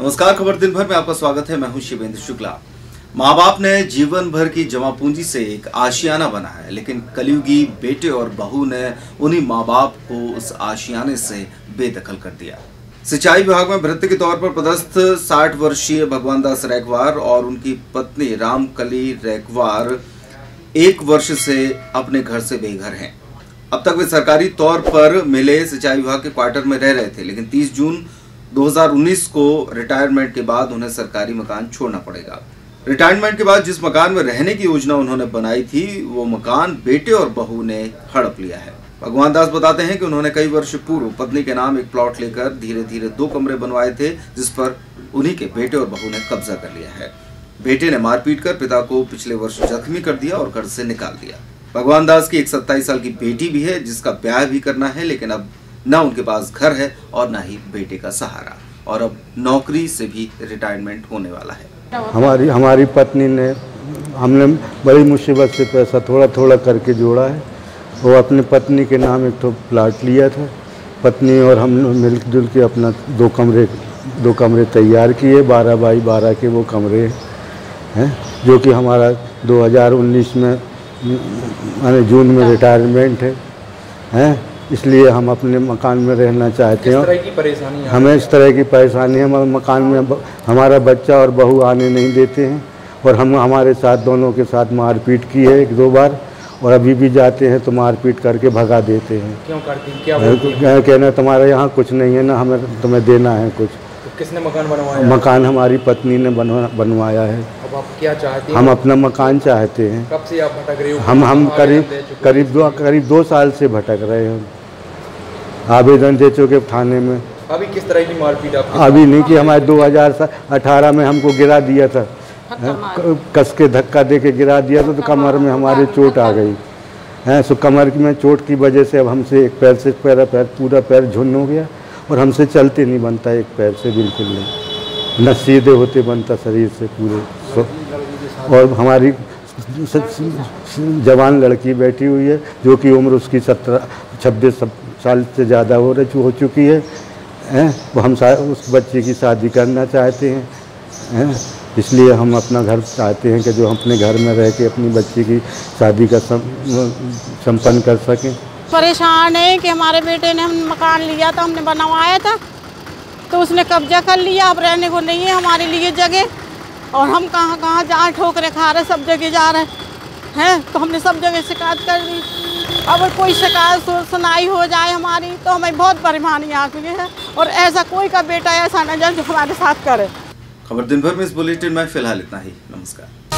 नमस्कार, खबर दिन भर में आपका स्वागत है। मैं हूँ शिवेंद्र शुक्ला। माँ बाप ने जीवन भर की जमा पूंजी से एक आशियाना बना है, लेकिन कलयुगी बेटे और बहू ने उन्हीं माँ बाप को उस आशियाने से बेदखल कर दिया। सिंचाई विभाग में भृत्य के तौर पर पदस्थ 60 वर्षीय भगवान दास रैकवार और उनकी पत्नी रामकली रैकवार एक वर्ष से अपने घर से बेघर हैं। अब तक वे सरकारी तौर पर मिले सिंचाई विभाग के क्वार्टर में रह रहे थे, लेकिन 30 जून 2019 को रिटायरमेंट के बाद उन्हें सरकारी मकान छोड़ना पड़ेगा। रिटायरमेंट के बाद जिस मकान में रहने की योजना उन्होंने बनाई थी, वो मकान बेटे और बहू ने हड़प लिया है। भगवान दास बताते हैं कि उन्होंने कई वर्ष पूर्व पत्नी के नाम एक प्लॉट लेकर धीरे धीरे दो कमरे बनवाए थे, जिस पर उन्हीं के बेटे और बहू ने कब्जा कर लिया है। बेटे ने मारपीट कर पिता को पिछले वर्ष जख्मी कर दिया और घर से निकाल दिया। भगवान दास की एक सत्ताईस साल की बेटी भी है, जिसका ब्याह भी करना है, लेकिन अब न उनके पास घर है और ना ही बेटे का सहारा। और अब नौकरी से भी रिटायरमेंट होने वाला है। हमारी हमारी पत्नी ने हमने बड़ी मुसीबत से पैसा थोड़ा थोड़ा करके जोड़ा है। वो अपनी पत्नी के नाम एक तो प्लाट लिया था। पत्नी और हम मिलजुल के अपना दो कमरे दो कमरे तैयार किए। बारह बाई बारह के वो कमरे हैं जो कि हमारा 2019 में माने जून में रिटायरमेंट है हैं। इसलिए हम अपने मकान में रहना चाहते हैं। परेशानी हमें इस तरह की परेशानी है हमारे मकान में हमारा बच्चा और बहू आने नहीं देते हैं और हम हमारे साथ दोनों के साथ मारपीट की है एक दो बार और अभी भी जाते हैं तो मारपीट करके भगा देते हैं। क्यों करती हैं? क्या कहना तुम्हारे यहाँ कुछ नहीं है ना हमें तुम्हें देना है कुछ। तो किसने मकान बनवाया? मकान हमारी पत्नी ने बनवाया है। अब आप क्या चाहती हैं? हम अपना मकान चाहते हैं। कब से आप भटक रही हो? हम हम करीब? करीब दो करीब दो साल से भटक रहे हैं। आवेदन दे चुके थाने में। अभी किस तरह की मारपीट आप अभी नहीं कि हमारे 2018 में हमको गिरा दिया था। कस के धक्का दे के गिरा दिया था तो कमर में हमारी चोट आ गई। है? सो कमर में चोट की वजह से अब हमसे एक पैर से पैर पैर पूरा पैर झुन्न हो गया और हमसे चलते नहीं बनता एक पैर से बिल्कुल नहीं। न सीधे होते बनता शरीर से पूरे। और हमारी जवान लड़की बैठी हुई है जो कि उम्र उसकी सत्रह छब्बीस साल से ज़्यादा हो रही हो चुकी है, हैं? वो हम उस बच्चे की शादी करना चाहते हैं हैं? इसलिए हम अपना घर चाहते हैं कि जो हम अपने घर में रह के अपनी बच्ची की शादी का संपन्न कर सकें। परेशान है कि हमारे बेटे ने हम मकान लिया था, हमने बनवाया था तो उसने कब्जा कर लिया। अब रहने को नहीं है हमारे लिए जगह, और हम कहाँ कहाँ जहाँ ठोकरे खा रहे सब जगह जा रहे हैं? तो हमने सब जगह शिकायत कर दी। अगर कोई शिकायत सुनाई हो जाए हमारी तो हमें बहुत परेशानी आ गई है और ऐसा कोई का बेटा ऐसा न जो हमारे साथ करे। खबर दिन भर में इस बुलेटिन में फ़िलहाल इतना ही। नमस्कार।